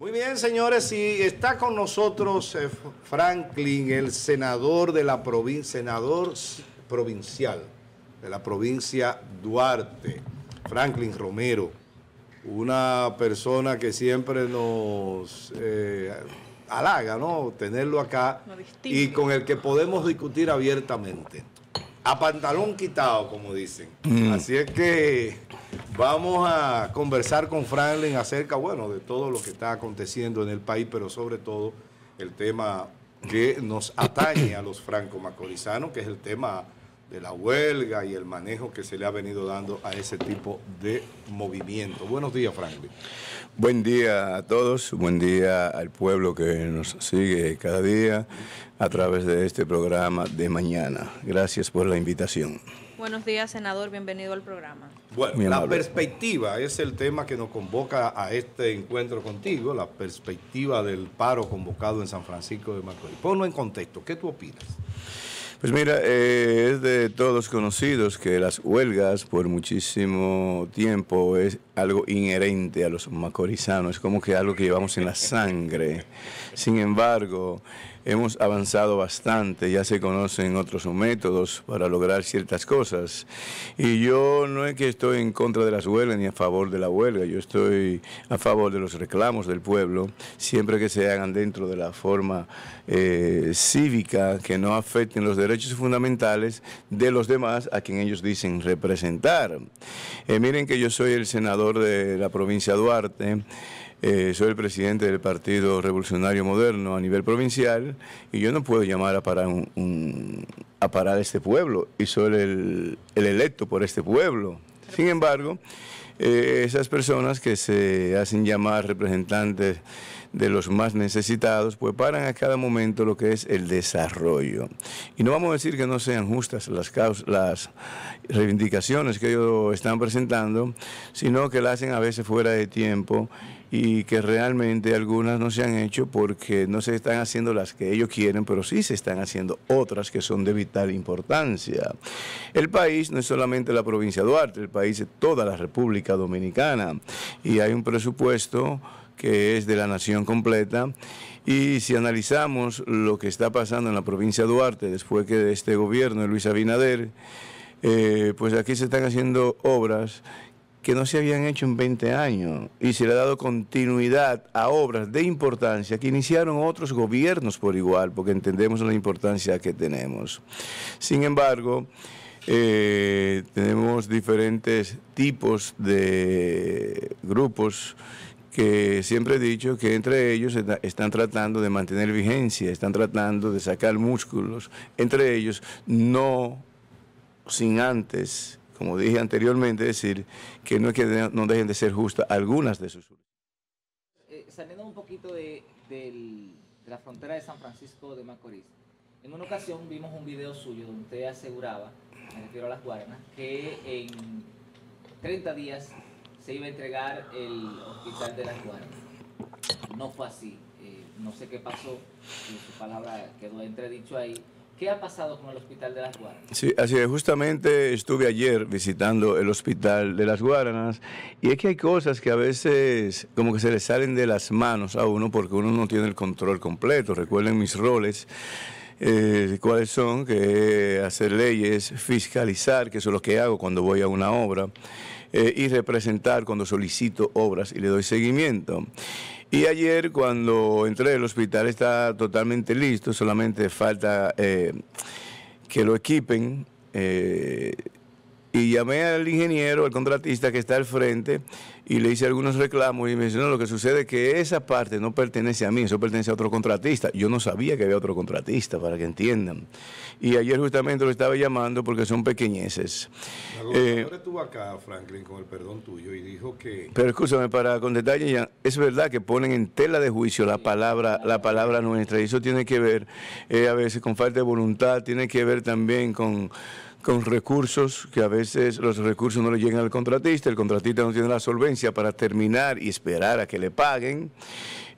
Muy bien, señores, y está con nosotros eh, Franklin, el senador de la provincia, senador provincial de la provincia Duarte, Franklin Romero, una persona que siempre nos eh, halaga, ¿no? Tenerlo acá y con el que podemos discutir abiertamente. A pantalón quitado, como dicen. Mm. Así es que Vamos a conversar con Franklin acerca, bueno, de todo lo que está aconteciendo en el país, pero sobre todo el tema que nos atañe a los franco-macorizanos, que es el tema de la huelga y el manejo que se le ha venido dando a ese tipo de movimiento. Buenos días, Franklin. Buen día a todos, buen día al pueblo que nos sigue cada día a través de este programa de mañana. Gracias por la invitación. Buenos días, senador. Bienvenido al programa. Bueno, la perspectiva es el tema que nos convoca a este encuentro contigo, la perspectiva del paro convocado en San Francisco de Macorís. Ponlo en contexto. ¿Qué tú opinas? Pues mira, eh, es de todos conocidos que las huelgas por muchísimo tiempo es algo inherente a los macorizanos, es como que algo que llevamos en la sangre. Sin embargo, hemos avanzado bastante, ya se conocen otros métodos para lograr ciertas cosas. Y yo no es que estoy en contra de las huelgas ni a favor de la huelga, yo estoy a favor de los reclamos del pueblo, siempre que se hagan dentro de la forma eh, cívica, que no afecten los derechos fundamentales de los demás a quien ellos dicen representar. Eh, miren que yo soy el senador de la provincia de Duarte. Eh, soy el presidente del Partido Revolucionario Moderno a nivel provincial y yo no puedo llamar a parar, un, a parar este pueblo y soy el, electo por este pueblo. Sin embargo, eh, esas personas que se hacen llamar representantes de los más necesitados, pues paran a cada momento lo que es el desarrollo. Y no vamos a decir que no sean justas las, las reivindicaciones que ellos están presentando, sino que las hacen a veces fuera de tiempo y que realmente algunas no se han hecho porque no se están haciendo las que ellos quieren, pero sí se están haciendo otras que son de vital importancia. El país no es solamente la provincia de Duarte, el país es toda la República Dominicana y hay un presupuesto que es de la nación completa. Y si analizamos lo que está pasando en la provincia de Duarte después que de este gobierno de Luis Abinader, eh, pues aquí se están haciendo obras que no se habían hecho en 20 años y se le ha dado continuidad a obras de importancia que iniciaron otros gobiernos por igual, porque entendemos la importancia que tenemos. Sin embargo, eh, tenemos diferentes tipos de grupos que siempre he dicho que entre ellos están tratando de mantener vigencia, están tratando de sacar músculos, entre ellos no sin antes como dije anteriormente, decir que no es que no dejen de ser justas algunas de sus... Eh, saliendo un poquito de, la frontera de San Francisco de Macorís, en una ocasión vimos un video suyo donde usted aseguraba, me refiero a las Guaranas, que en 30 días se iba a entregar el hospital de las Guaranas. No fue así. Eh, no sé qué pasó, su palabra quedó entredicho ahí ¿Qué ha pasado con el Hospital de las Guaranas? Sí, así es. Justamente estuve ayer visitando el Hospital de las Guaranas y es que hay cosas que a veces como que se le salen de las manos a uno porque uno no tiene el control completo. Recuerden mis roles. Eh, cuáles son, que hacer leyes, fiscalizar, que eso es lo que hago cuando voy a una obra, eh, y representar cuando solicito obras y le doy seguimiento. Y ayer cuando entré, el hospital está totalmente listo, solamente falta eh, que lo equipen. Eh, y llamé al ingeniero, al contratista que está al frente, y le hice algunos reclamos y me dice, no, lo que sucede es que esa parte no pertenece a mí, eso pertenece a otro contratista. Yo no sabía que había otro contratista, para que entiendan. Y ayer justamente lo estaba llamando porque son pequeñeces. La eh, estuvo acá, Franklin, con el perdón tuyo y dijo que... Pero escúchame, para con detalle, ya, es verdad que ponen en tela de juicio la palabra, la palabra nuestra, y eso tiene que ver eh, a veces con falta de voluntad, tiene que ver también con con recursos que a veces los recursos no le llegan al contratista, el contratista no tiene la solvencia para terminar y esperar a que le paguen.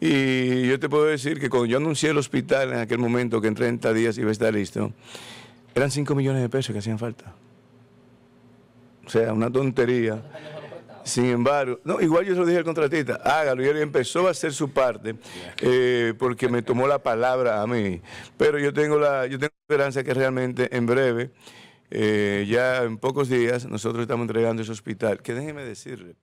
Y yo te puedo decir que cuando yo anuncié el hospital en aquel momento que en 30 días iba a estar listo, eran 5 millones de pesos que hacían falta. O sea, una tontería. Sin embargo, no, igual yo se lo dije al contratista, hágalo, y él empezó a hacer su parte, eh, porque me tomó la palabra a mí. Pero yo tengo la, yo tengo esperanza que realmente en breve, eh, ya en pocos días, nosotros estamos entregando ese hospital, que déjeme decirle,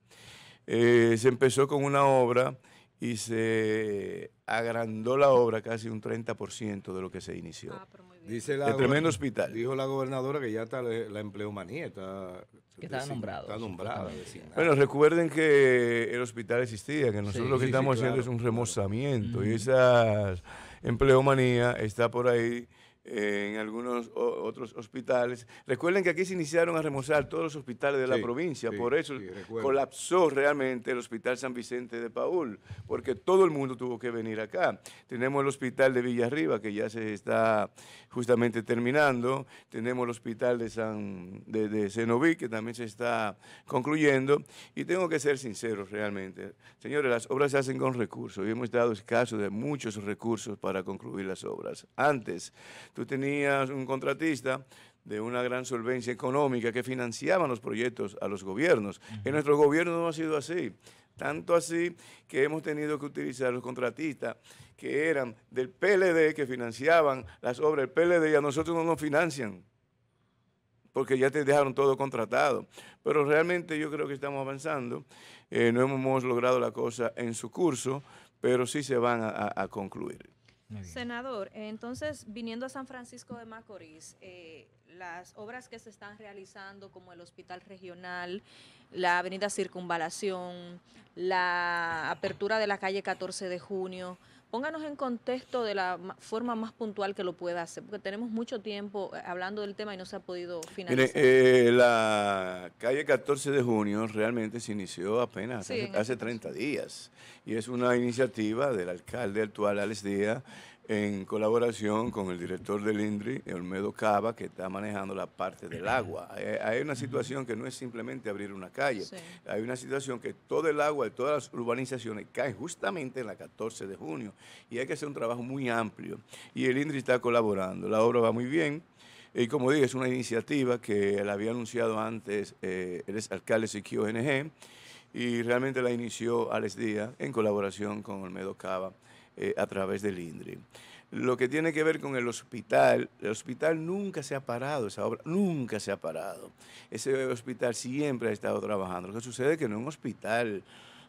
eh, se empezó con una obra y se agrandó la obra casi un 30% de lo que se inició. Ah, pero muy bien. Dice la El tremendo hospital. Dijo la gobernadora que ya está la, empleomanía, está, Que está nombrado, Está nombrada. Bueno, recuerden que el hospital existía, que nosotros Sí, lo que sí, sí, estamos haciendo es un claro. remozamiento y esa empleomanía está por ahí en algunos otros hospitales. Recuerden que aquí se iniciaron a remozar todos los hospitales de la provincia, sí, por eso sí, colapsó realmente el Hospital San Vicente de Paul, porque todo el mundo tuvo que venir acá. Tenemos el Hospital de Villarriba, que ya se está justamente terminando, tenemos el Hospital de San de, de Cenoví, que también se está concluyendo, y tengo que ser sincero realmente. Señores, las obras se hacen con recursos, y hemos estado escasos de muchos recursos para concluir las obras. Antes, tú tenías un contratista de una gran solvencia económica que financiaban los proyectos a los gobiernos. En nuestro gobierno no ha sido así. Tanto así que hemos tenido que utilizar los contratistas que eran del PLD, que financiaban las obras del PLD y a nosotros no nos financian porque ya te dejaron todo contratado. Pero realmente yo creo que estamos avanzando. Eh, no hemos logrado la cosa en su curso, pero sí se van a, a- a concluir. Senador, entonces, viniendo a San Francisco de Macorís, eh, las obras que se están realizando, como el Hospital Regional, la Avenida Circunvalación, la apertura de la calle 14 de junio, pónganos en contexto de la ma- forma más puntual que lo pueda hacer, porque tenemos mucho tiempo eh, hablando del tema y no se ha podido Mire, finalizar. eh, la calle 14 de junio realmente se inició apenas Sí, hace, hace ese 30 días y es una iniciativa del alcalde actual, Alex Díaz, en colaboración con el director del INDRI, Olmedo Cava, que está manejando la parte del agua. Hay, una situación que no es simplemente abrir una calle, Sí. hay una situación que todo el agua de todas las urbanizaciones cae justamente en la 14 de junio y hay que hacer un trabajo muy amplio y el INDRI está colaborando. La obra va muy bien. Y como dije, es una iniciativa que la había anunciado antes eh, el alcalde Siquio ONG y realmente la inició Alex Díaz en colaboración con Olmedo Cava eh, a través del INDRI. Lo que tiene que ver con el hospital, el hospital nunca se ha parado, esa obra nunca se ha parado. Ese hospital siempre ha estado trabajando. Lo que sucede es que no es un hospital,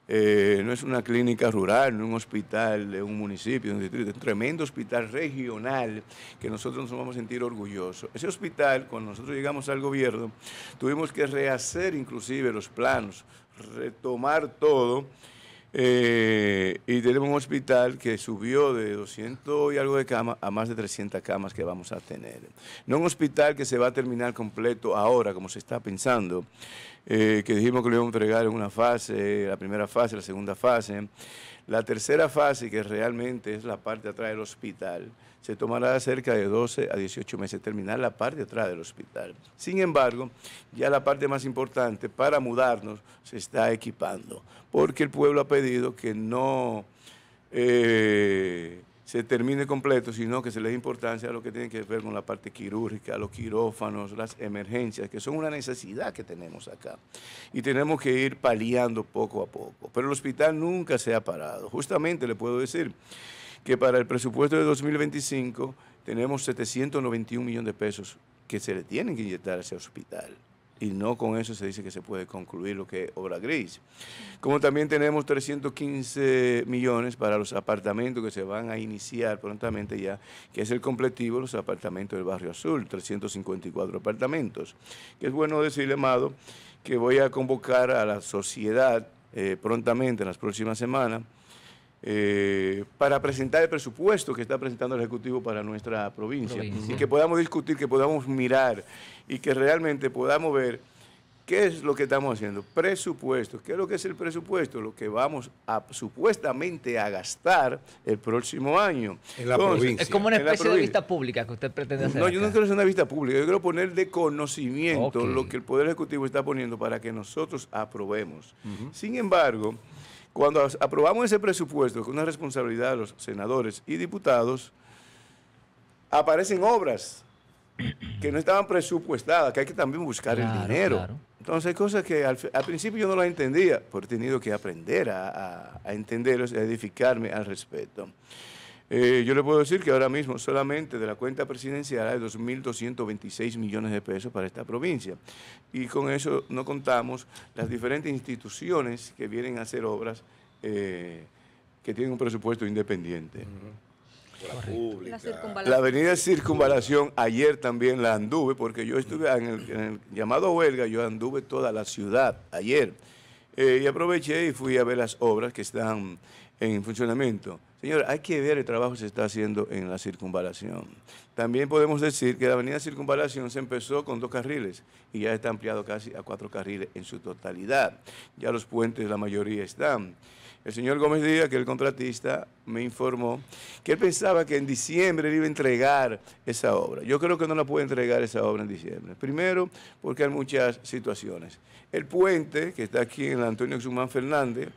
eh, no es una clínica rural, no es un hospital de un municipio, un distrito, es un tremendo hospital regional que nosotros nos vamos a sentir orgullosos. Ese hospital, cuando nosotros llegamos al gobierno, tuvimos que rehacer inclusive los planos, retomar todo. Eh, y tenemos un hospital que subió de 200 y algo de camas a más de 300 camas que vamos a tener. No un hospital que se va a terminar completo ahora, como se está pensando, eh, que dijimos que lo íbamos a entregar en una fase, la primera fase, la segunda fase. La tercera fase, que realmente es la parte de atrás del hospital, se tomará cerca de 12 a 18 meses terminar la parte de atrás del hospital. Sin embargo, ya la parte más importante para mudarnos se está equipando, porque el pueblo ha pedido que no eh, se termine completo, sino que se le dé importancia a lo que tiene que ver con la parte quirúrgica, los quirófanos, las emergencias, que son una necesidad que tenemos acá. Y tenemos que ir paliando poco a poco. Pero el hospital nunca se ha parado. Justamente le puedo decir que para el presupuesto de 2025 tenemos 791 millones de pesos que se le tienen que inyectar a ese hospital. Y no con eso se dice que se puede concluir lo que es obra gris. Como también tenemos 315 millones para los apartamentos que se van a iniciar prontamente ya, que es el completivo, los apartamentos del Barrio Azul, 354 apartamentos. Que es bueno decirle, Amado, que voy a convocar a la sociedad eh, prontamente en las próximas semanas eh, para presentar el presupuesto que está presentando el Ejecutivo para nuestra provincia. Provincia. Y que podamos discutir, que podamos mirar y que realmente podamos ver qué es lo que estamos haciendo. Presupuesto. ¿Qué es lo que es el presupuesto? Lo que vamos a supuestamente a gastar el próximo año. En la Entonces, provincia. Es como una especie de vista pública que usted pretende hacer. No, yo no quiero hacer una vista pública, yo quiero poner de conocimiento lo que el Poder Ejecutivo está poniendo para que nosotros aprobemos. Sin embargo, cuando aprobamos ese presupuesto, que es una responsabilidad de los senadores y diputados, aparecen obras que no estaban presupuestadas, que hay que también buscar el dinero. claro. Entonces hay cosas que al, al principio yo no las entendía, pero he tenido que aprender a, a, a entenderlos, a edificarme al respecto. Eh, yo le puedo decir que ahora mismo solamente de la cuenta presidencial hay 2.226 millones de pesos para esta provincia. Y con eso no contamos las diferentes instituciones que vienen a hacer obras eh, que tienen un presupuesto independiente. La pública. La avenida Circunvalación, ayer también la anduve, porque yo estuve en el, en el llamado huelga, yo anduve toda la ciudad ayer. Eh, y aproveché y fui a ver las obras que están en funcionamiento. Señor, hay que ver el trabajo que se está haciendo en la circunvalación. También podemos decir que la avenida Circunvalación se empezó con dos carriles y ya está ampliado casi a cuatro carriles en su totalidad. Ya los puentes, la mayoría están. El señor Gómez Díaz, que es el contratista, me informó que él pensaba que en diciembre iba a entregar esa obra. Yo creo que no la puede entregar esa obra en diciembre. Primero, porque hay muchas situaciones. El puente, que está aquí en el Antonio Guzmán Fernández,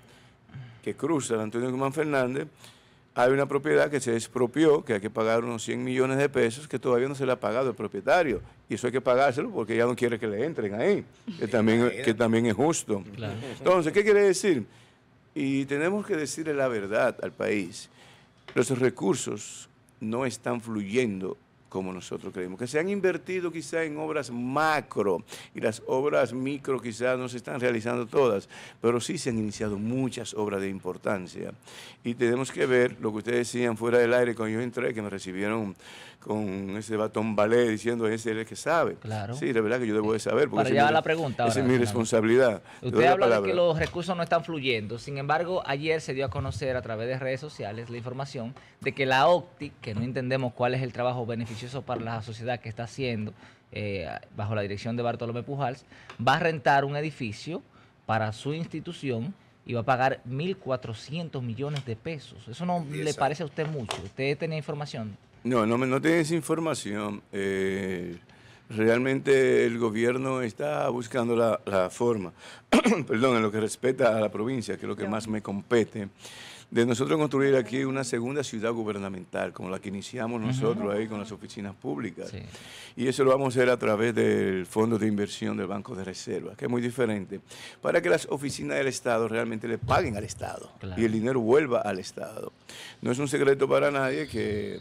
que cruza el Antonio Guzmán Fernández, hay una propiedad que se expropió, que hay que pagar unos 100 millones de pesos, que todavía no se le ha pagado el propietario. Y eso hay que pagárselo porque ya no quiere que le entren ahí, que también, que también es justo. Claro. Entonces, ¿qué quiere decir? Y tenemos que decirle la verdad al país. Los recursos no están fluyendo como nosotros creemos, que se han invertido quizá en obras macro y las obras micro quizás no se están realizando todas, pero sí se han iniciado muchas obras de importancia. Y tenemos que ver lo que ustedes decían fuera del aire cuando yo entré, que me recibieron con ese batón ballet diciendo ese es el que sabe. Claro. Sí, la verdad que yo debo de saber. porque Para llevar la pregunta Esa es mi responsabilidad. Usted la habla de que los recursos no están fluyendo. Sin embargo, ayer se dio a conocer a través de redes sociales la información de que la OCTI, que no entendemos cuál es el trabajo beneficioso para la sociedad que está haciendo eh, bajo la dirección de Bartolomé Pujals, va a rentar un edificio para su institución y va a pagar 1.400 millones de pesos. ¿Eso no le esa- parece a usted mucho? ¿Usted tenía información? No, no, me- no tienes información. Eh, realmente el gobierno está buscando la, la forma, perdón, en lo que respecta a la provincia, que es lo que más me compete, de nosotros construir aquí una segunda ciudad gubernamental, como la que iniciamos nosotros ahí con las oficinas públicas. Sí. Y eso lo vamos a hacer a través del Fondo de Inversión del Banco de Reserva, que es muy diferente, para que las oficinas del Estado realmente le paguen al Estado Claro. y el dinero vuelva al Estado. No es un secreto para nadie que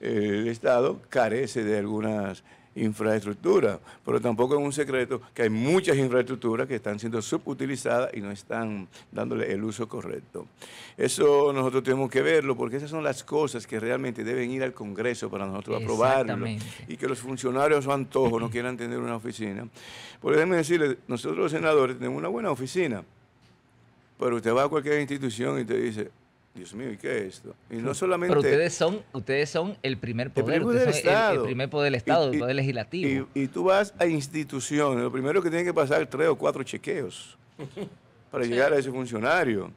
el Estado carece de algunas infraestructuras, pero tampoco es un secreto que hay muchas infraestructuras que están siendo subutilizadas y no están dándole el uso correcto. Eso nosotros tenemos que verlo porque esas son las cosas que realmente deben ir al Congreso para nosotros aprobarlo y que los funcionarios o antojos no quieran tener una oficina. Porque déjenme decirle, nosotros los senadores tenemos una buena oficina, pero usted va a cualquier institución y te dice, Dios mío, ¿y qué es esto? Y no solamente... Pero ustedes son, ustedes son el primer El poder, primer ustedes del el- el, Estado. primer poder del Estado, Y- el poder legislativo. Y, y tú vas a instituciones, lo primero que tienen que pasar tres o cuatro chequeos para llegar a ese funcionario.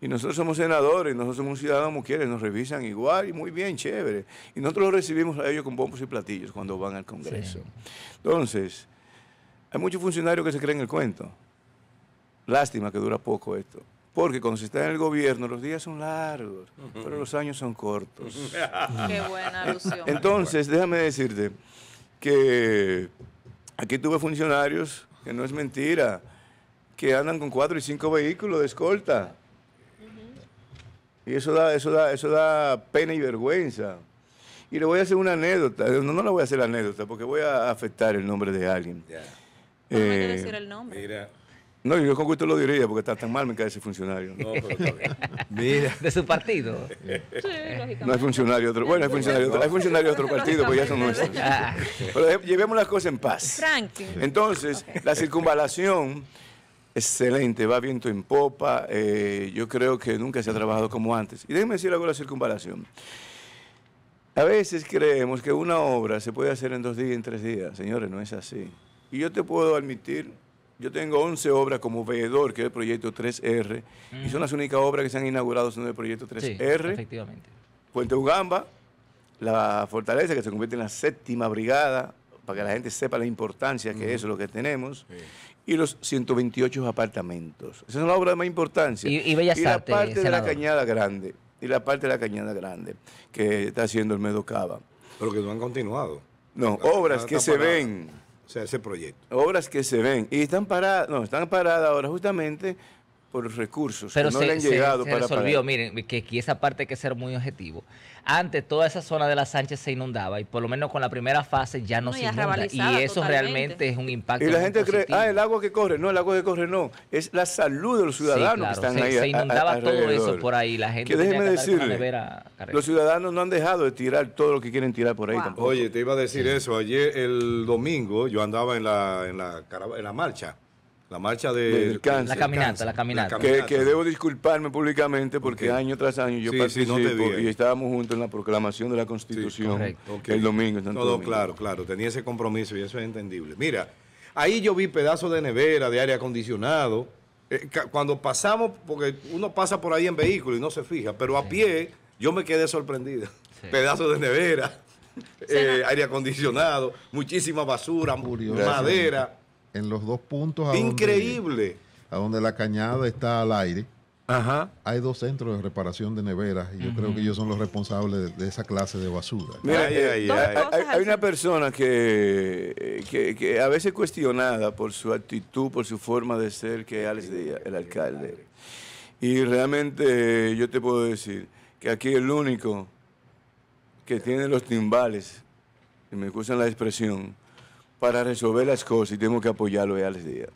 Y nosotros somos senadores, nosotros somos ciudadanos mujeres, nos revisan igual y muy bien, chévere. Y nosotros los recibimos a ellos con bombos y platillos cuando van al Congreso. Entonces, hay muchos funcionarios que se creen el cuento. Lástima que dura poco esto. Porque cuando se está en el gobierno los días son largos, pero los años son cortos. Qué buena alusión. Entonces, déjame decirte que aquí tuve funcionarios, que no es mentira, que andan con cuatro y cinco vehículos de escolta. Y eso da, eso da, eso da pena y vergüenza. Y le voy a hacer una anécdota. No, no le voy a hacer la anécdota porque voy a afectar el nombre de alguien. Ya. No Eh, decir el nombre. Mira. No, yo con gusto lo diría porque está tan mal me cae ese funcionario. No, pero está bien. Mira. de su partido. Sí, lógicamente. No hay funcionario de otro, bueno, hay funcionario de otro, hay funcionario de otro partido, pues ya son nuestros. Ah, Pero de- llevemos las cosas en paz. Entonces, la circunvalación, excelente, va viento en popa. eh, yo creo que nunca se ha trabajado como antes. Y déjenme decir algo de la circunvalación. A veces creemos que una obra se puede hacer en dos días, en tres días. Señores, no es así. Y yo te puedo admitir, yo tengo 11 obras como veedor, que es el proyecto 3R, y son las únicas obras que se han inaugurado son el proyecto sí, 3R. efectivamente. Puente Ugamba, la fortaleza que se convierte en la séptima brigada, para que la gente sepa la importancia que eso es lo que tenemos, y los 128 apartamentos. Esa es la obra de más importancia. Y- y Bellas la Artes, parte de la. Cañada Grande, y la parte de la Cañada Grande, que está haciendo el Medocava. Pero que no han continuado. No, obras que se parada. ven, O sea, ese proyecto. obras que se ven y están paradas, no, están paradas ahora justamente por los recursos Pero que no se, le han se- llegado se para resolvió, parar. miren, que aquí esa parte hay que ser muy objetivo. Antes toda esa zona de la Sánchez se inundaba y por lo menos con la primera fase ya no, No, y se inunda. Y eso totalmente. realmente es un impacto Y la gente cree, ah, el agua que corre, no, el agua que corre no, es la salud de los Sí, ciudadanos claro, que están se, ahí. se a- a- inundaba todo eso por ahí. La gente Que tenía déjeme decirle, los ciudadanos no han dejado de tirar todo lo que quieren tirar por ahí Wow. tampoco. Oye, te iba a decir eso. Ayer, el domingo, yo andaba en la, en la, en la marcha. La marcha de, Del cáncer. La caminata, la caminata. que, que debo disculparme públicamente porque año tras año yo Sí, sí, no y estábamos juntos en la proclamación de la Constitución correcto. Ok. el domingo. Todo Domingo. claro, claro. Tenía ese compromiso y eso es entendible. Mira, ahí yo vi pedazos de nevera, de aire acondicionado. Eh, cuando pasamos, porque uno pasa por ahí en vehículo y no se fija, pero a pie yo me quedé sorprendido. Sí. Pedazos de nevera, eh, aire acondicionado, muchísima basura, madera. En los dos puntos a donde- Increíble. a donde la cañada está al aire, Ajá. hay dos centros de reparación de neveras y yo creo que ellos son los responsables de, de esa clase de basura. Mira, Ay, ay, Dos ay. hay, hay una persona que, que, que a veces cuestionada por su actitud, por su forma de ser, que es Alex Díaz, el alcalde. Y realmente yo te puedo decir que aquí el único que tiene los timbales, y me excusan la expresión, para resolver las cosas y tengo que apoyarlo es Alex Díaz.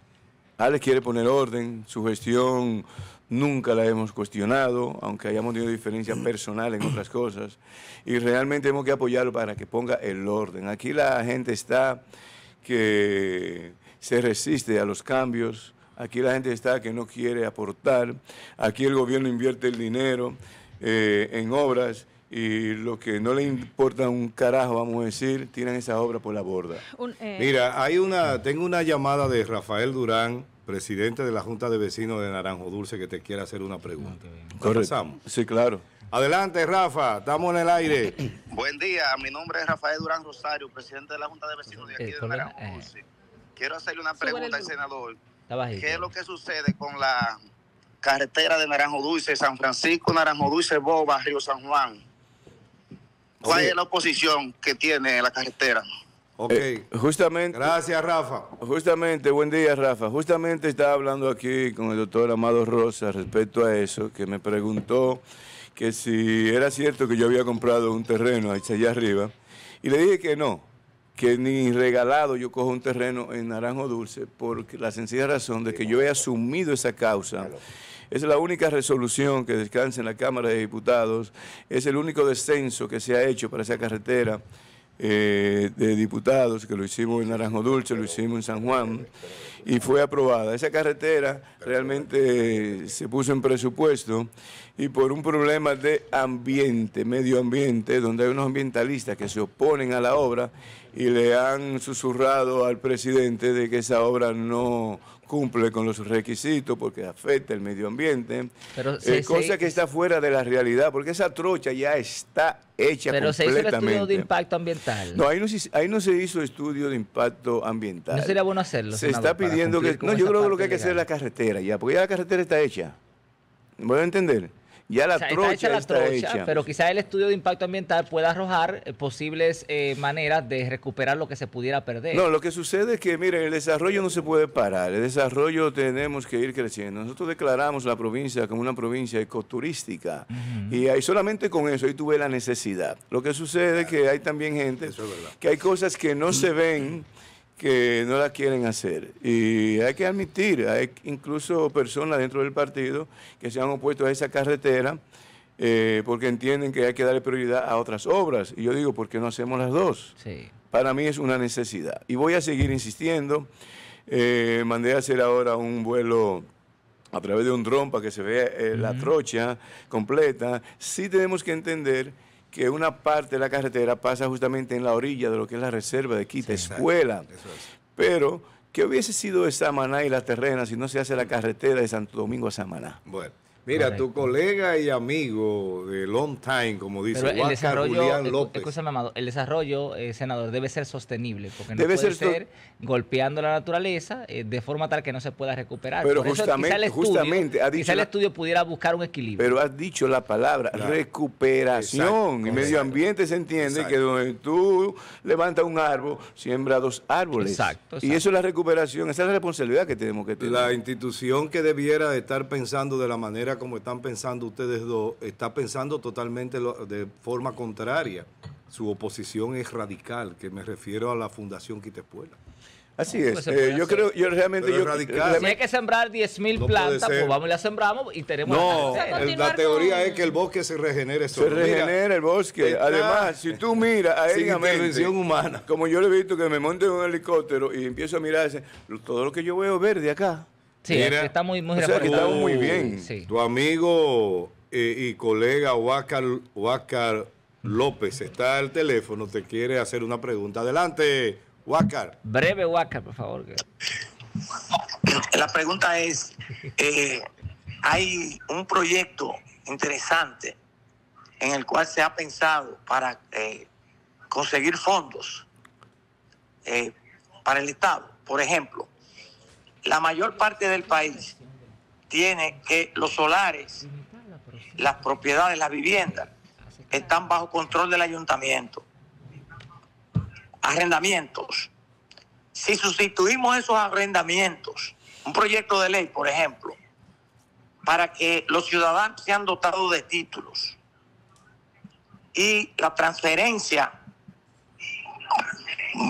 Alex quiere poner orden, su gestión nunca la hemos cuestionado, aunque hayamos tenido diferencias personales en otras cosas, y realmente tenemos que apoyarlo para que ponga el orden. Aquí la gente está que se resiste a los cambios, aquí la gente está que no quiere aportar, aquí el gobierno invierte el dinero eh, en obras y lo que no le importa un carajo, vamos a decir, tiran esa obra por la borda. Un, eh, Mira, hay una, tengo una llamada de Rafael Durán, presidente de la Junta de Vecinos de Naranjo Dulce, que te quiere hacer una pregunta. ¿La pasamos? Sí, claro. Adelante, Rafa, estamos en el aire. Buen día, mi nombre es Rafael Durán Rosario, presidente de la Junta de Vecinos de aquí Eh, de ponle- Naranjo eh. Dulce. Quiero hacerle una pregunta al senador. ¿Qué es lo que sucede con la carretera de Naranjo Dulce, San Francisco, Naranjo Dulce, Boba, Río San Juan? ¿Cuál es la oposición que tiene la carretera? Ok. Eh, justamente, Gracias, Rafa. justamente, buen día, Rafa. Justamente estaba hablando aquí con el doctor Amado Rosa respecto a eso, que me preguntó que si era cierto que yo había comprado un terreno hacia allá arriba, y le dije que no, que ni regalado yo cojo un terreno en Naranjo Dulce, por la sencilla razón de que yo he asumido esa causa. Es la única resolución que descansa en la Cámara de Diputados, es el único descenso que se ha hecho para esa carretera eh, de diputados, que lo hicimos en Naranjo Dulce, lo hicimos en San Juan, y fue aprobada. Esa carretera realmente se puso en presupuesto y por un problema de ambiente, medio ambiente, donde hay unos ambientalistas que se oponen a la obra y le han susurrado al presidente de que esa obra no cumple con los requisitos porque afecta el medio ambiente, Pero Eh, cosa se- que está fuera de la realidad, porque esa trocha ya está hecha Pero se hizo el completamente. estudio de impacto ambiental. No, ahí no, se- ahí no se hizo estudio de impacto ambiental. ¿No sería bueno hacerlo, Se senador, está pidiendo que... No, yo creo que lo que hay que hacer es la carretera ya, porque ya la carretera está hecha. ¿Voy a entender? Ya la O sea, trocha está hecha la está trocha, hecha. pero quizá el estudio de impacto ambiental pueda arrojar eh, posibles eh, maneras de recuperar lo que se pudiera perder. No, lo que sucede es que, miren, el desarrollo no se puede parar. El desarrollo tenemos que ir creciendo. Nosotros declaramos la provincia como una provincia ecoturística. Y ahí solamente con eso, ahí tuve la necesidad. Lo que sucede es que hay también gente que hay cosas que no se ven que no la quieren hacer. Y hay que admitir, hay incluso personas dentro del partido que se han opuesto a esa carretera eh, porque entienden que hay que darle prioridad a otras obras. Y yo digo, ¿por qué no hacemos las dos? Sí. para mí es una necesidad. Y voy a seguir insistiendo. Eh, mandé a hacer ahora un vuelo a través de un dron para que se vea eh, la trocha completa. Sí tenemos que entender que una parte de la carretera pasa justamente en la orilla de lo que es la reserva de Quita Escuela. Pero, ¿qué hubiese sido de Samaná y la terrena si no se hace la carretera de Santo Domingo a Samaná? Bueno, Mira, Correcto. tu colega y amigo de long time, como dice Pero el desarrollo, Julián López. escúchame, Amado, el desarrollo, eh, senador, debe ser sostenible, porque no Debe puede ser golpeando la naturaleza eh, de forma tal que no se pueda recuperar. Pero Por eso justamente- quizá el estudio, justamente ha dicho quizá el estudio pudiera buscar un equilibrio. Pero has dicho la palabra Claro. recuperación. Exacto, y medio ambiente se entiende Exacto. que donde tú levantas un árbol, siembra dos árboles. Exacto, Y exacto. eso es la recuperación, esa es la responsabilidad que tenemos que tener. La institución que debiera de estar pensando de la manera como están pensando ustedes dos, está pensando totalmente lo- de forma contraria. Su oposición es radical, que me refiero a la Fundación Quitepuela. Así es. Pues Eh, yo hacer. creo, yo realmente yo es radical. si realmente- hay que sembrar 10.000 No puede plantas, pues vamos y las sembramos y tenemos No, la el- la teoría con- es que el bosque se regenere se. Mira, regenera el bosque. está Además, si tú miras aéreamente, intervención humana. como yo le he visto que me monte en un helicóptero y empiezo a mirar ese- todo lo que yo veo verde acá. Sí, Mira, está muy, muy o sea, que muy bien. Sí. Tu amigo eh, y colega Huáscar, Huáscar López está al teléfono, te quiere hacer una pregunta. Adelante, Huáscar. Breve, Waka, por favor. La pregunta es, eh, hay un proyecto interesante en el cual se ha pensado para eh, conseguir fondos eh, para el Estado. Por ejemplo, la mayor parte del país tiene que los solares, las propiedades, las viviendas, están bajo control del ayuntamiento. Arrendamientos. Si sustituimos esos arrendamientos, un proyecto de ley, por ejemplo, para que los ciudadanos sean dotados de títulos y la transferencia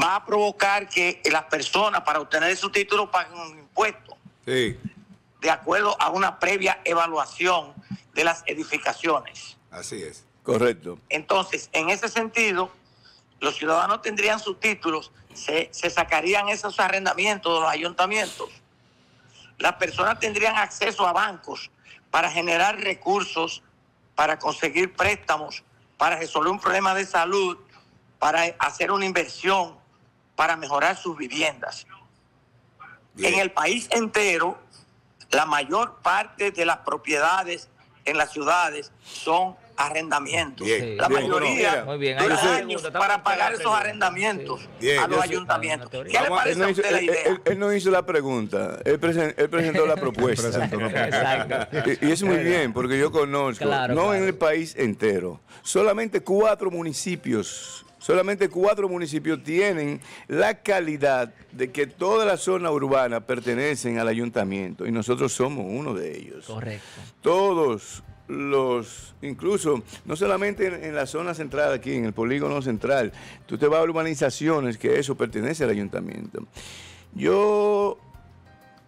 va a provocar que las personas para obtener esos títulos paguen un impuesto Sí, de acuerdo a una previa evaluación de las edificaciones. así es. Correcto. Entonces, en ese sentido, los ciudadanos tendrían sus títulos, se, se sacarían esos arrendamientos de los ayuntamientos. Las personas tendrían acceso a bancos para generar recursos, para conseguir préstamos, para resolver un problema de salud, para hacer una inversión, para mejorar sus viviendas. Bien. En el país entero, la mayor parte de las propiedades en las ciudades son arrendamientos. Bien, La bien, mayoría bueno, muy bien. años para pagar esos arrendamientos Sí. Bien, a los ayuntamientos. ¿Qué le a- Él parece no, a hizo, usted la idea? él- él no hizo la pregunta, él, presen- él presentó la propuesta. Presentó la propuesta. Exacto. Y, y es muy bien, porque yo conozco, Claro, no claro. en el país entero, solamente cuatro municipios, solamente cuatro municipios tienen la calidad de que toda la zona urbana pertenecen al ayuntamiento y nosotros somos uno de ellos. Correcto. Todos los, incluso, no solamente en, en la zona central aquí, en el polígono central, tú te vas a urbanizaciones que eso pertenece al ayuntamiento. Yo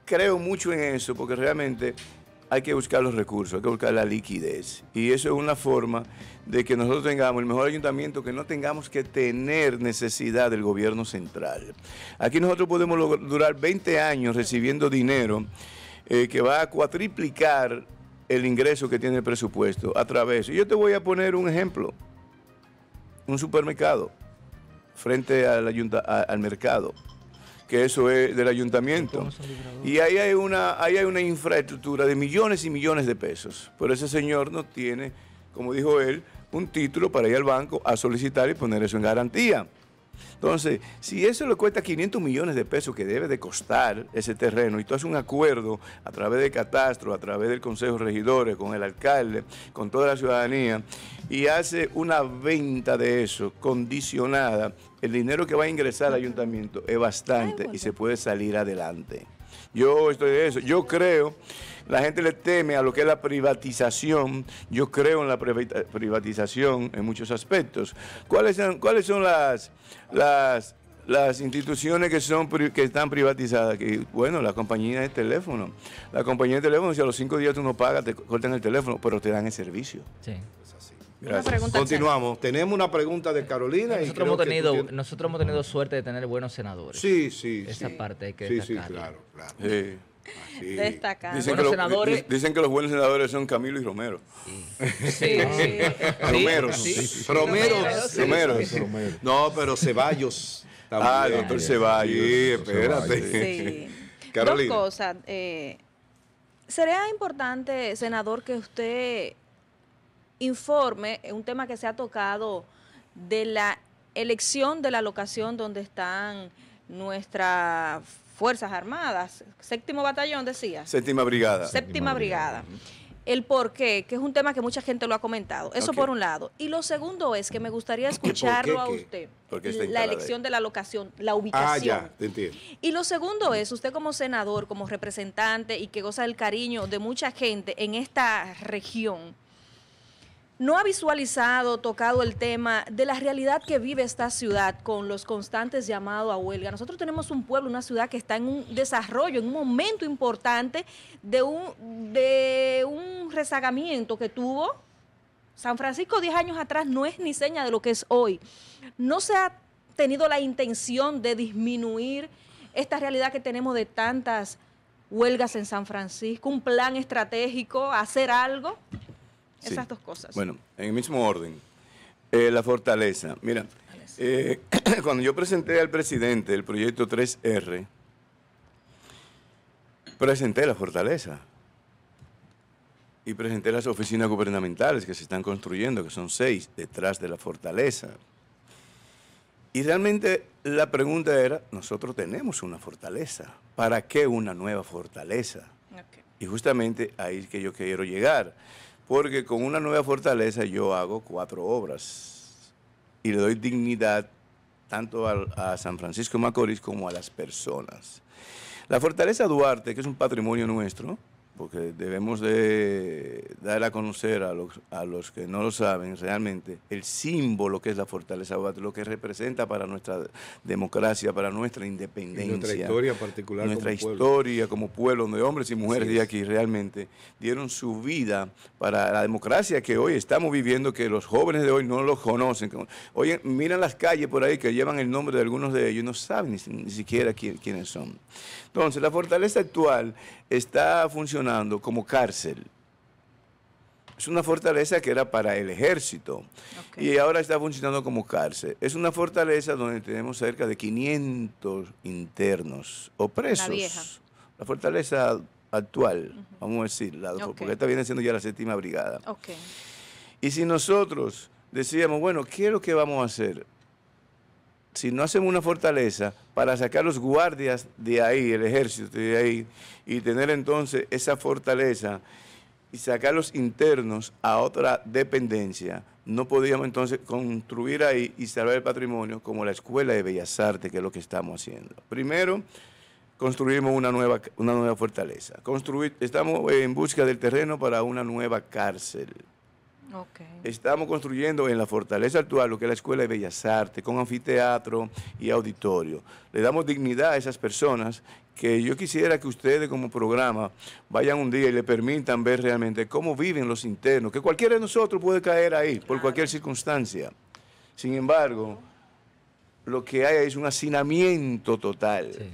creo mucho en eso porque realmente hay que buscar los recursos, hay que buscar la liquidez. Y eso es una forma de que nosotros tengamos el mejor ayuntamiento, que no tengamos que tener necesidad del gobierno central. Aquí nosotros podemos durar 20 años recibiendo dinero eh, que va a cuatriplicar el ingreso que tiene el presupuesto a través. Y yo te voy a poner un ejemplo. Un supermercado frente al, al mercado, que eso es del ayuntamiento. Y ahí hay, una, ahí hay una infraestructura de millones y millones de pesos. Pero ese señor no tiene, como dijo él, un título para ir al banco a solicitar y poner eso en garantía. Entonces, si eso le cuesta 500 millones de pesos que debe de costar ese terreno y tú haces un acuerdo a través de catastro, a través del Consejo de Regidores, con el alcalde, con toda la ciudadanía, y hace una venta de eso condicionada, el dinero que va a ingresar al ayuntamiento es bastante y se puede salir adelante. Yo estoy de eso. Yo creo, la gente le teme a lo que es la privatización. Yo creo en la privatización en muchos aspectos. ¿Cuáles son, cuáles son las, las, las instituciones que, son, que están privatizadas? Que, bueno, la compañía de teléfono. La compañía de teléfono, si a los cinco días tú no pagas, te cortan el teléfono, pero te dan el servicio. Sí. Continuamos. Tenemos una pregunta de Carolina. y Nosotros creo hemos, tenido, tienes- nosotros hemos tenido suerte de tener buenos senadores. Sí, sí. Esa sí. parte hay que Sí, sí, claro, claro. Sí. Sí. Destacar. Dicen, Buenos que los, senadores- di- dicen que los buenos senadores son Camilo y Romero. Sí, sí. Romero. Sí. Romero. sí. Romero. Romero. No, pero Ceballos. Ah, doctor Ceballos. Sí, espérate. Sí. Carolina. Dos cosas. eh, Sería importante, senador, que usted informe un tema que se ha tocado de la elección de la locación donde están nuestras Fuerzas Armadas, séptimo batallón decía. Séptima brigada. Séptima brigada. El por qué, que es un tema que mucha gente lo ha comentado. Eso por un lado. Y lo segundo es que me gustaría escucharlo a qué? usted. ¿Por qué está La ahí? elección de la locación, la Ah, ubicación. ya, te entiendo. Y lo segundo es, usted como senador, como representante y que goza del cariño de mucha gente en esta región, ¿no ha visualizado, tocado el tema de la realidad que vive esta ciudad con los constantes llamados a huelga? Nosotros tenemos un pueblo, una ciudad que está en un desarrollo, en un momento importante de un, de un rezagamiento que tuvo San Francisco 10 años atrás no es ni seña de lo que es hoy. No se ha tenido la intención de disminuir esta realidad que tenemos de tantas huelgas en San Francisco, un plan estratégico, hacer algo. Sí. Esas dos cosas. Bueno, en el mismo orden. Eh, la fortaleza. Mira, eh, cuando yo presenté al presidente el proyecto 3R, presenté la fortaleza. Y presenté las oficinas gubernamentales que se están construyendo, que son seis, detrás de la fortaleza. Y realmente la pregunta era, nosotros tenemos una fortaleza. ¿Para qué una nueva fortaleza? Y justamente ahí es que yo quiero llegar, porque con una nueva fortaleza yo hago cuatro obras y le doy dignidad tanto al- a, San Francisco de Macorís como a las personas. La fortaleza Duarte, que es un patrimonio nuestro, porque debemos de dar a conocer a los, a los que no lo saben realmente el símbolo que es la fortaleza Duarte, lo que representa para nuestra democracia, para nuestra Y independencia nuestra historia particular nuestra como pueblo. historia como pueblo, donde hombres y mujeres de aquí realmente dieron su vida para la democracia que hoy estamos viviendo, que los jóvenes de hoy no lo conocen. Oye, miran las calles por ahí que llevan el nombre de algunos de ellos y no saben ni, ni siquiera quién- quiénes son. Entonces, la fortaleza actual está funcionando como cárcel. Es una fortaleza que era para el ejército y ahora está funcionando como cárcel. Es una fortaleza donde tenemos cerca de 500 internos o presos. vieja. La fortaleza actual, vamos a decir, la- Ok. porque esta viene siendo ya la séptima brigada. Ok. Y si nosotros decíamos, bueno, ¿qué es lo que vamos a hacer? Si no hacemos una fortaleza para sacar los guardias de ahí, el ejército de ahí, y tener entonces esa fortaleza y sacar los internos a otra dependencia, no podíamos entonces construir ahí y salvar el patrimonio como la Escuela de Bellas Artes, que es lo que estamos haciendo. Primero, construimos una nueva, una nueva fortaleza. Construir, estamos en busca del terreno para una nueva cárcel. Estamos construyendo en la fortaleza actual lo que es la Escuela de Bellas Artes, con anfiteatro y auditorio. Le damos dignidad a esas personas que yo quisiera que ustedes como programa vayan un día y le permitan ver realmente cómo viven los internos, que cualquiera de nosotros puede caer ahí por cualquier circunstancia. Sin embargo, lo que hay es un hacinamiento total. Sí.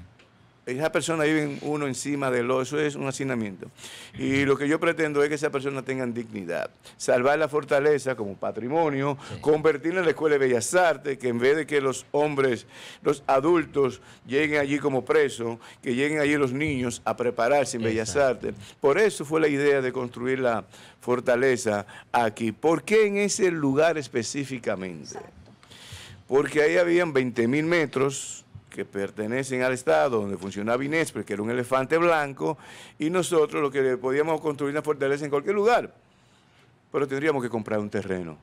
Esa persona vive uno encima del otro, eso es un hacinamiento. Y lo que yo pretendo es que esa persona tenga dignidad. Salvar la fortaleza como patrimonio, convertirla en la Escuela de Bellas Artes, que en vez de que los hombres, los adultos lleguen allí como presos, que lleguen allí los niños a prepararse en Bellas. Artes. Por eso fue la idea de construir la fortaleza aquí. ¿Por qué en ese lugar específicamente? porque ahí habían 20 mil metros que pertenecen al Estado, donde funcionaba Inespre, que era un elefante blanco, y nosotros lo que podíamos construir una fortaleza en cualquier lugar, pero tendríamos que comprar un terreno.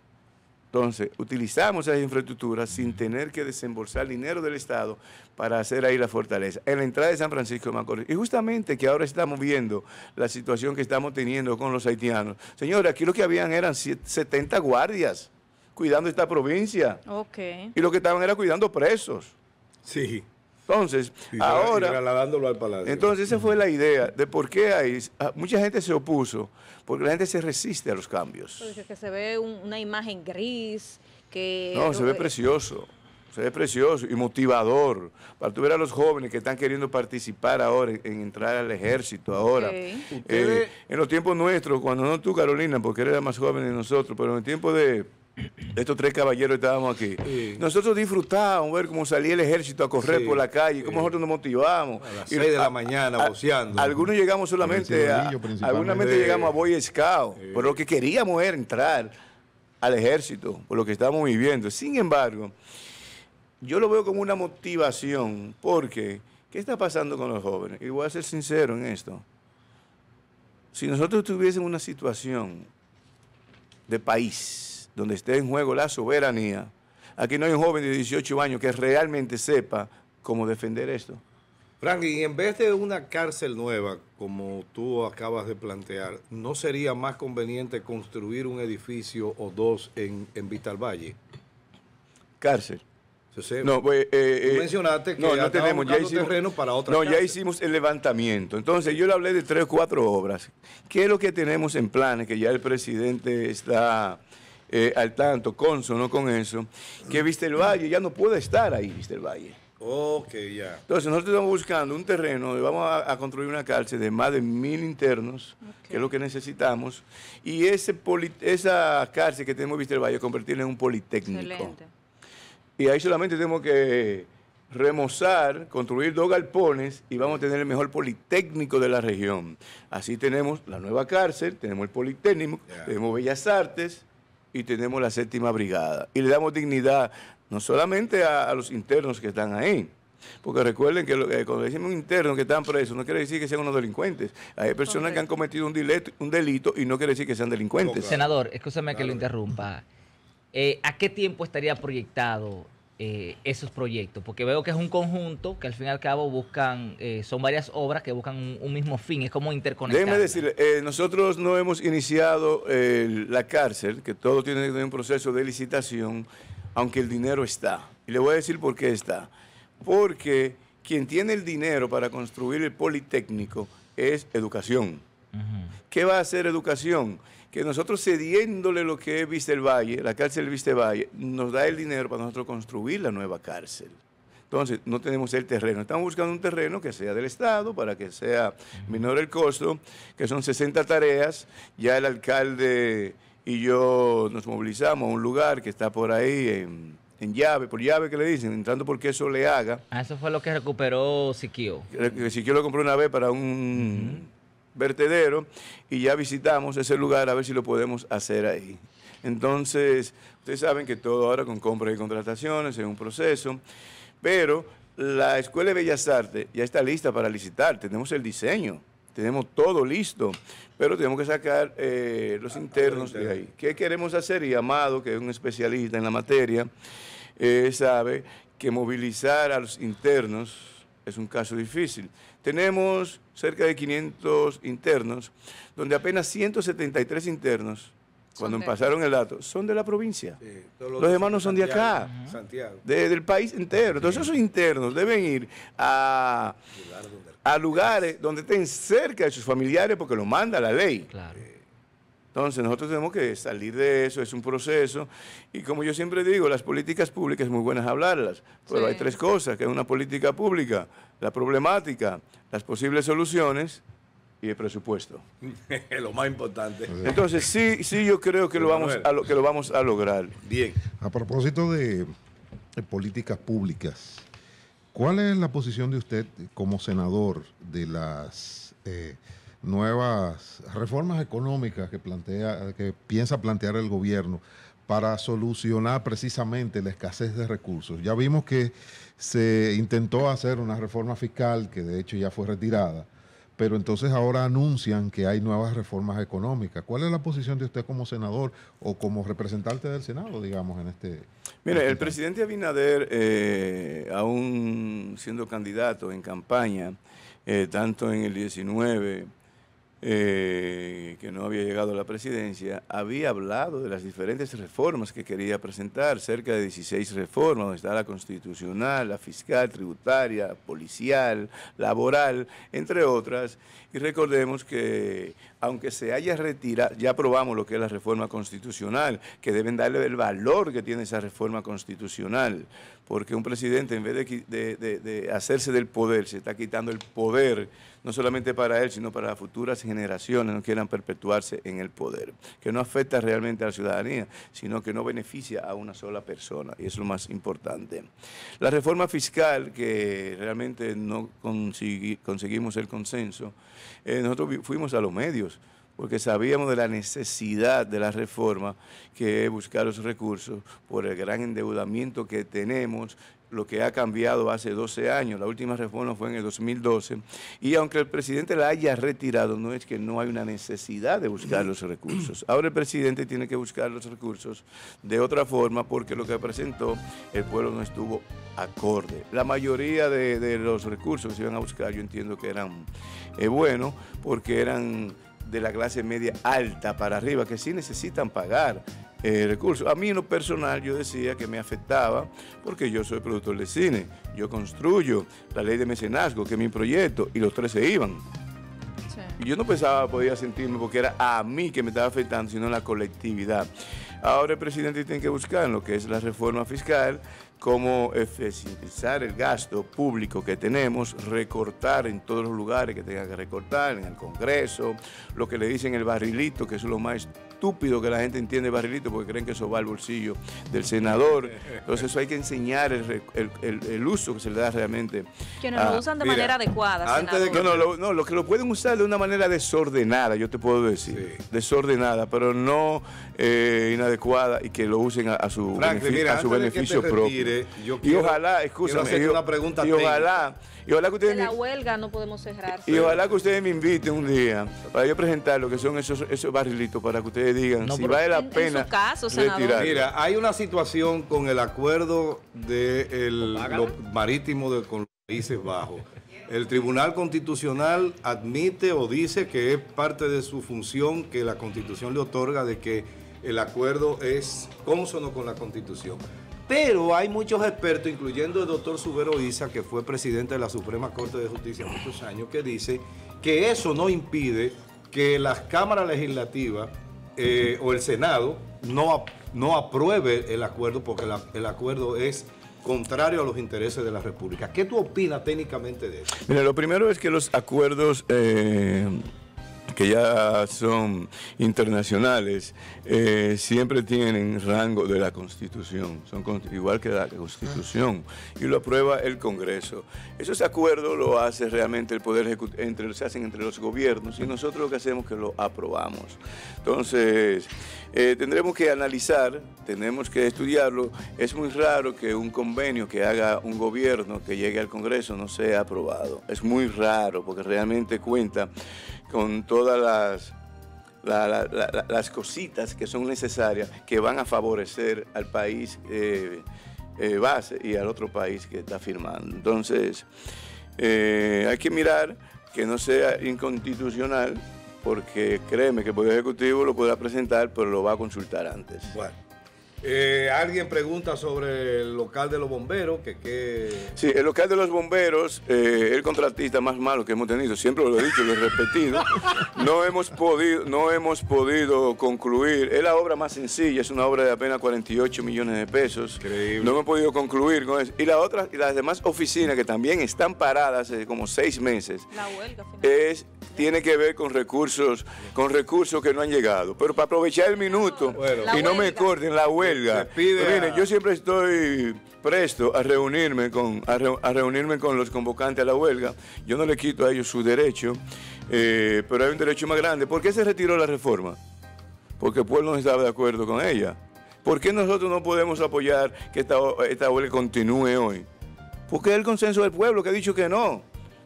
Entonces, utilizamos esas infraestructuras sin tener que desembolsar dinero del Estado para hacer ahí la fortaleza, en la entrada de San Francisco de Macorís. Y justamente que ahora estamos viendo la situación que estamos teniendo con los haitianos. Señores, aquí lo que habían eran siete- 70 guardias cuidando esta provincia. Y lo que estaban era cuidando presos. Sí. Entonces, Y tra- y ahora, trasladándolo al palacio. entonces esa fue la idea de por qué hay, ah, mucha gente se opuso, porque la gente se resiste a los cambios. Porque que se ve un- una imagen gris, que... No, se ve precioso, se ve precioso y motivador para tú ver a los jóvenes que están queriendo participar ahora en, en entrar al ejército ahora. Eh, en los tiempos nuestros, cuando no tú, Carolina, porque eres la más joven de nosotros, pero en el tiempo de estos tres caballeros estábamos aquí. Sí. Nosotros disfrutábamos ver cómo salía el ejército a correr Sí, por la calle, cómo sí. nosotros nos motivamos. A las Y seis de la a- mañana a- voceando. Algunos llegamos solamente a, llegamos a Boy Scout, pero lo que queríamos era entrar al ejército, por lo que estábamos viviendo. Sin embargo, yo lo veo como una motivación, porque ¿qué está pasando con los jóvenes? Y voy a ser sincero en esto. Si nosotros tuviésemos una situación de país donde esté en juego la soberanía, aquí no hay un joven de 18 años que realmente sepa cómo defender esto. Franklin, en vez de una cárcel nueva, como tú acabas de plantear, ¿no sería más conveniente construir un edificio o dos en, en Vital Valle? Cárcel. No, pues, eh, tú eh, mencionaste que no, no tenemos, ya hicimos, terreno para otra No, ya hicimos el levantamiento. Entonces, yo le hablé de tres o cuatro obras. ¿Qué es lo que tenemos en planes? Que ya el presidente está eh, al tanto, consono con eso. Que Vista el Valle ya no puede estar ahí, Vista el Valle. Ok, ya. Entonces, nosotros estamos buscando un terreno donde vamos a, a construir una cárcel de más de mil internos, que es lo que necesitamos. Y ese poli- esa cárcel que tenemos en Valle, convertirla en un politécnico. Excelente. Y ahí solamente tenemos que remozar, construir dos galpones y vamos a tener el mejor politécnico de la región. Así tenemos la nueva cárcel, tenemos el politécnico, tenemos Bellas Artes y tenemos la séptima brigada. Y le damos dignidad no solamente a, a los internos que están ahí. Porque recuerden que, lo- que cuando decimos internos que están presos, no quiere decir que sean unos delincuentes. Hay personas que han cometido un delito, un delito y no quiere decir que sean delincuentes. Senador, escúchame que lo interrumpa. Eh, ¿A qué tiempo estaría proyectado eh, esos proyectos? Porque veo que es un conjunto que al fin y al cabo buscan, eh, son varias obras que buscan un, un mismo fin, es como interconectar. Déjeme decirle, eh, nosotros no hemos iniciado la cárcel, que todo tiene que tener un proceso de licitación, aunque el dinero está. Y le voy a decir por qué está. Porque quien tiene el dinero para construir el Politécnico es educación. ¿Qué va a hacer educación? Que nosotros cediéndole lo que es Vista el Valle, la cárcel Vista el Valle, nos da el dinero para nosotros construir la nueva cárcel. Entonces, no tenemos el terreno. Estamos buscando un terreno que sea del Estado para que sea menor el costo, que son 60 tareas. Ya el alcalde y yo nos movilizamos a un lugar que está por ahí en, en llave, por llave que le dicen, entrando por queso le haga. Ah, eso fue lo que recuperó Siquio. Que si yo lo compré una vez para un vertedero y ya visitamos ese lugar a ver si lo podemos hacer ahí. Entonces, ustedes saben que todo ahora con compras y contrataciones es un proceso, pero la Escuela de Bellas Artes ya está lista para licitar, tenemos el diseño, tenemos todo listo, pero tenemos que sacar eh, los internos de ahí. ¿Qué queremos hacer? Y Amado, que es un especialista en la materia, eh, sabe que movilizar a los internos es un caso difícil. Tenemos cerca de 500 internos, donde apenas 173 internos, cuando de- pasaron el dato, son de la provincia. Sí, todos Los demás no son de acá. Santiago. de- del país entero. Entonces esos internos deben ir a, a lugares donde estén cerca de sus familiares porque lo manda la ley. Claro. Entonces nosotros tenemos que salir de eso, es un proceso. Y como yo siempre digo, las políticas públicas es muy buenas hablarlas, pero Sí. hay tres cosas, que es una política pública, la problemática, las posibles soluciones y el presupuesto. lo más importante. Entonces sí, sí yo creo que lo vamos a, lo- que lo vamos a lograr. Bien. A propósito de, de políticas públicas, ¿cuál es la posición de usted como senador de las eh, nuevas reformas económicas que plantea, que piensa plantear el gobierno para solucionar precisamente la escasez de recursos? Ya vimos que se intentó hacer una reforma fiscal que de hecho ya fue retirada. Pero entonces ahora anuncian que hay nuevas reformas económicas. ¿Cuál es la posición de usted como senador o como representante del Senado, digamos, en este? Mire, este el presidente Abinader, eh, aún siendo candidato en campaña, eh, tanto en el 19, eh, que no había llegado a la presidencia, había hablado de las diferentes reformas que quería presentar, cerca de 16 reformas, donde está la constitucional, la fiscal, tributaria, policial, laboral, entre otras. Y recordemos que, aunque se haya retirado, ya aprobamos lo que es la reforma constitucional, que deben darle el valor que tiene esa reforma constitucional, porque un presidente, en vez de hacerse del poder, se está quitando el poder, no solamente para él, sino para las futuras generaciones no quieran perpetuarse en el poder, que no afecta realmente a la ciudadanía, sino que no beneficia a una sola persona, y es lo más importante. La reforma fiscal, que realmente no conseguimos el consenso, eh, nosotros fuimos a los medios, porque sabíamos de la necesidad de la reforma, que es buscar los recursos por el gran endeudamiento que tenemos, lo que ha cambiado hace 12 años, la última reforma fue en el 2012, y aunque el presidente la haya retirado, no es que no hay una necesidad de buscar los recursos. Ahora el presidente tiene que buscar los recursos de otra forma, porque lo que presentó el pueblo no estuvo acorde. La mayoría de, de los recursos que se iban a buscar, yo entiendo que eran eh, buenos, porque eran de la clase media alta para arriba, que sí necesitan pagar eh, recursos. A mí en lo personal yo decía que me afectaba porque yo soy productor de cine, yo construyo la ley de mecenazgo, que es mi proyecto, y los tres se iban. Yo no pensaba, podía sentirme porque era a mí que me estaba afectando, sino a la colectividad. Ahora el presidente tiene que buscar lo que es la reforma fiscal, cómo eficientizar el gasto público que tenemos, recortar en todos los lugares que tenga que recortar, en el Congreso, lo que le dicen el barrilito, que es lo más estúpido que la gente entiende barrilito porque creen que eso va al bolsillo del senador. Entonces eso hay que enseñar el, el- el- el uso que se le da realmente. Quienes a- lo usan de mira, manera adecuada. antes de que- no, no, lo, no, lo que lo pueden usar de una manera desordenada, yo te puedo decir. Sí. Desordenada, pero no eh, inadecuada y que lo usen a, a su, mira, a su que beneficio propio. retire, yo y ojalá, escúchame, hacerte y, una pregunta y ojalá, y ojalá que De ustedes la me- huelga no podemos cerrar. y ojalá que ustedes me inviten un día para yo presentar lo que son esos, esos barrilitos para que ustedes digan No, si vale la En- en su pena caso, senador. retirar. Mira, hay una situación con el acuerdo de el- lo marítimo de, con los Países Bajos. El Tribunal Constitucional admite o dice que es parte de su función que la Constitución le otorga de que el acuerdo es consono con la Constitución. Pero hay muchos expertos, incluyendo el doctor Subero Isa, que fue presidente de la Suprema Corte de Justicia muchos años, que dice que eso no impide que las cámaras legislativas eh, o el Senado no, no apruebe el acuerdo porque el acuerdo es contrario a los intereses de la República. ¿Qué tú opinas técnicamente de eso? Mira, lo primero es que los acuerdos eh, que ya son internacionales eh, siempre tienen rango de la Constitución, son igual que la Constitución, y lo aprueba el Congreso. Esos acuerdos lo hace realmente el Poder Ejecutivo, entre, se hacen entre los gobiernos, y nosotros lo que hacemos es que lo aprobamos. Entonces, eh, tendremos que analizar, tenemos que estudiarlo. Es muy raro que un convenio que haga un gobierno que llegue al Congreso no sea aprobado. Es muy raro porque realmente cuenta con todas las, la- la- la- la- las cositas que son necesarias que van a favorecer al país eh, eh, base y al otro país que está firmando. Entonces, eh, hay que mirar que no sea inconstitucional porque créeme que el Poder Ejecutivo lo podrá presentar, pero lo va a consultar antes. Bueno, eh, alguien pregunta sobre el local de los bomberos, que qué... Sí, el local de los bomberos, eh, el contratista más malo que hemos tenido, siempre lo he dicho, lo he repetido, no hemos podido, no hemos podido concluir. Es la obra más sencilla, es una obra de apenas 48 millones de pesos. Increíble. No hemos podido concluir con eso. Y las otras, y las demás oficinas que también están paradas hace como seis meses, La huelga, finalmente. es tiene que ver con recursos, con recursos que no han llegado. Pero para aprovechar el minuto Bueno. La y no me corten la huelga. Pide Pues miren, yo siempre estoy presto a reunirme con a, reu- a reunirme con los convocantes a la huelga. Yo no le quito a ellos su derecho, eh, pero hay un derecho más grande. ¿Por qué se retiró la reforma? Porque el pueblo no estaba de acuerdo con ella. ¿Por qué nosotros no podemos apoyar que esta, esta huelga continúe hoy? Porque es el consenso del pueblo que ha dicho que no.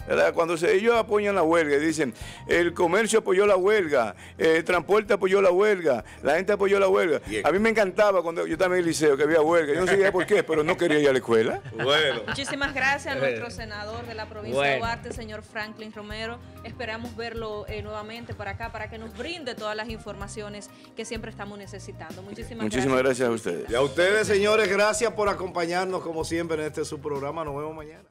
¿Verdad? Cuando se- ellos apoyan la huelga y dicen, el comercio apoyó la huelga, el transporte apoyó la huelga, la gente apoyó la huelga. Bien. A mí me encantaba cuando yo estaba en el liceo que había huelga. Yo no sé por qué, pero no quería ir a la escuela. Bueno. Muchísimas gracias a nuestro senador de la provincia de. Duarte, señor Franklin Romero. Esperamos verlo eh, nuevamente para acá para que nos brinde todas las informaciones que siempre estamos necesitando. Muchísimas, Muchísimas gracias a ustedes. Y a ustedes, señores, gracias por acompañarnos como siempre en este su programa. Nos vemos mañana.